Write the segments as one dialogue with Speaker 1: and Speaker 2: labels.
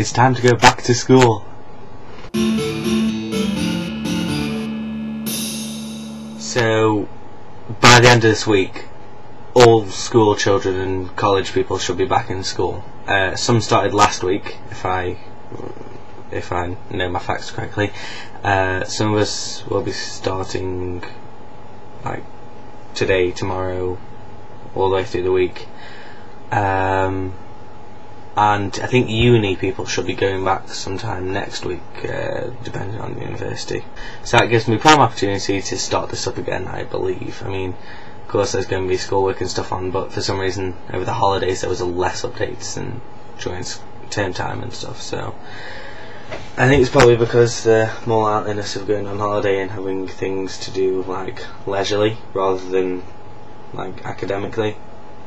Speaker 1: It's time to go back to school. So, by the end of this week, all school children and college people should be back in school. Uh, some started last week, if I if I know my facts correctly. Uh, some of us will be starting like today, tomorrow, all the way through the week. Um, and I think uni people should be going back sometime next week, uh, depending on the university. So that gives me prime opportunity to start this up again, I believe. I mean, of course there's going to be schoolwork and stuff on, but for some reason over the holidays there was less updates than during term time and stuff, so I think it's probably because the more outliness of going on holiday and having things to do like leisurely rather than like academically.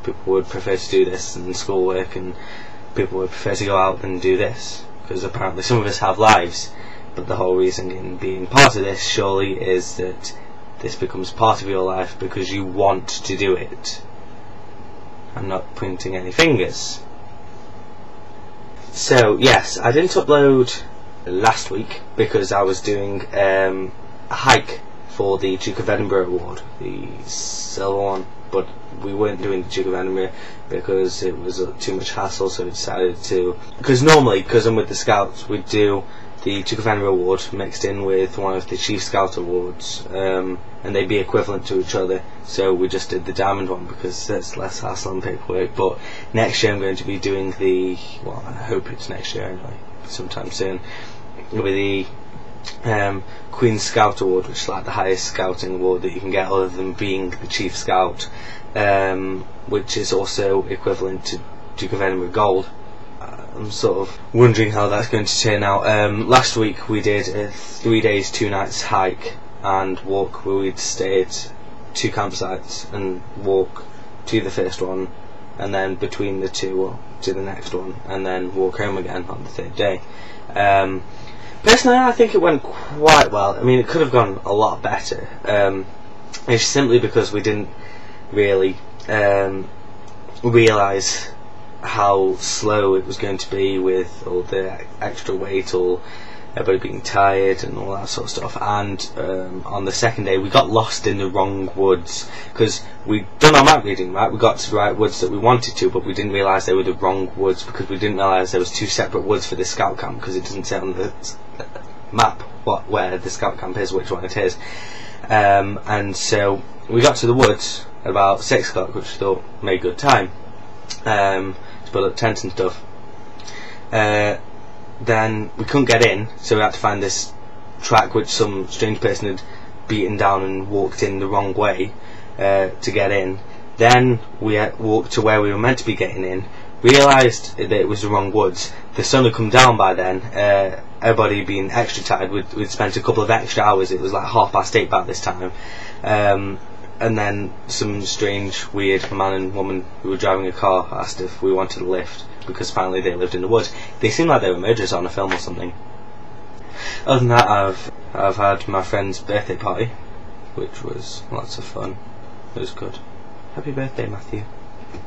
Speaker 1: People would prefer to do this and schoolwork, and people would prefer to go out and do this because apparently some of us have lives. But the whole reason in being part of this surely is that this becomes part of your life because you want to do it. I'm not pointing any fingers. So yes, I didn't upload last week because I was doing um, a hike for the Duke of Edinburgh Award, the silver one, but we weren't doing the Duke of Edinburgh because it was too much hassle, so we decided to. Because normally, because I'm with the Scouts, we'd do the Duke of Edinburgh Award mixed in with one of the Chief Scout Awards, um, and they'd be equivalent to each other. So we just did the Diamond one because there's less hassle and paperwork. But next year I'm going to be doing the. Well, I hope it's next year anyway, sometime soon. It'll be the um, Queen Scout Award, which is like the highest scouting award that you can get, other than being the Chief Scout, um, which is also equivalent to Duke of Edinburgh Gold. I'm sort of wondering how that's going to turn out. Um, last week we did a three days, two nights hike and walk where we'd stay at two campsites and walk to the first one and then between the two to the next one and then walk home again on the third day. Um, personally, I think it went quite well. I mean, it could have gone a lot better. Um, it's simply because we didn't really um, realise how slow it was going to be with all the extra weight or everybody being tired and all that sort of stuff. And um, on the second day, we got lost in the wrong woods because we'd done our map reading, right? We got to the right woods that we wanted to, but we didn't realise they were the wrong woods because we didn't realise there was two separate woods for the scout camp because it doesn't say on the map what where the scout camp is, which one it is. Um, and so we got to the woods about six o'clock, which we thought made good time. Um, to put up tents and stuff. Uh, then we couldn't get in, so we had to find this track which some strange person had beaten down and walked in the wrong way uh, to get in. Then we walked to where we were meant to be getting in, realised that it was the wrong woods. The sun had come down by then. Uh, everybody being extra tired, we'd, we'd, spent a couple of extra hours. It was like half past eight by this time. Um, and then some strange, weird man and woman who were driving a car asked if we wanted a lift because apparently they lived in the woods. They seemed like they were murderers on a film or something. Other than that, I've I've had my friend's birthday party, which was lots of fun. It was good. Happy birthday, Matthew.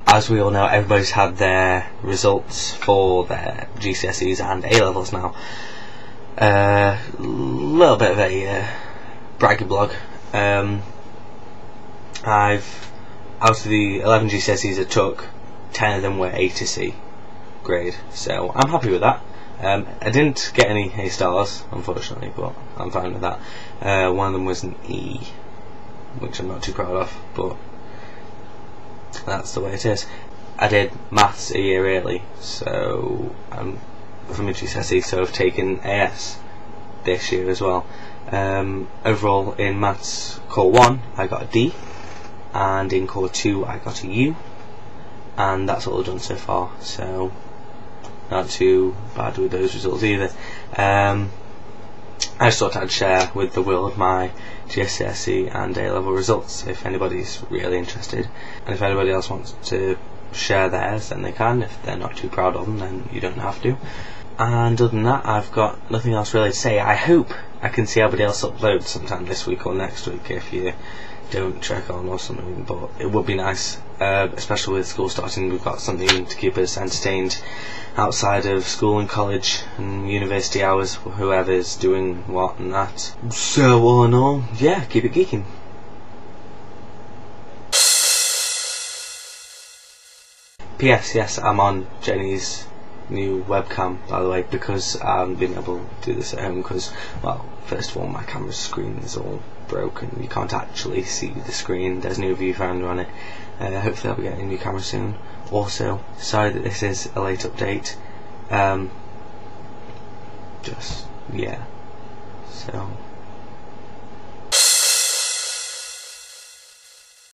Speaker 1: As we all know, everybody's had their results for their GCSEs and A levels now. A uh, little bit of a uh, braggy blog. Um, I've out of the 11 GCSEs I took, 10 of them were A to C grade, so I'm happy with that. Um, I didn't get any A stars, unfortunately, but I'm fine with that. Uh, one of them was an E, which I'm not too proud of, but that's the way it is. I did maths a year early, so I'm from a GCSE, so I've taken AS this year as well. Um, overall in maths core 1 I got a D and in core 2 I got a U. And that's all I've done so far. So not too bad with those results either. Um, I just thought I'd share with the world my GCSE and A-level results if anybody's really interested. And if anybody else wants to share theirs then they can. If they're not too proud of them then you don't have to. And other than that I've got nothing else really to say. I hope I can see everybody else upload sometime this week or next week if you don't check on or something. But it would be nice, uh, especially with school starting. We've got something to keep us entertained outside of school and college and university hours. Whoever's doing what and that. So all in all, yeah, keep it geeking. P.S. Yes, I'm on Jenny's new webcam, by the way, because I haven't been able to do this at home. Because, well, first of all, my camera screen is all broken. You can't actually see the screen. There's no viewfinder on it. Uh, hopefully, I'll be getting a new camera soon. Also, sorry that this is a late update. Um, just yeah. So